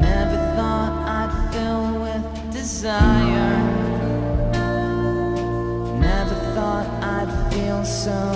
Never thought I'd with desire. Never thought I'd feel so.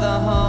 the home.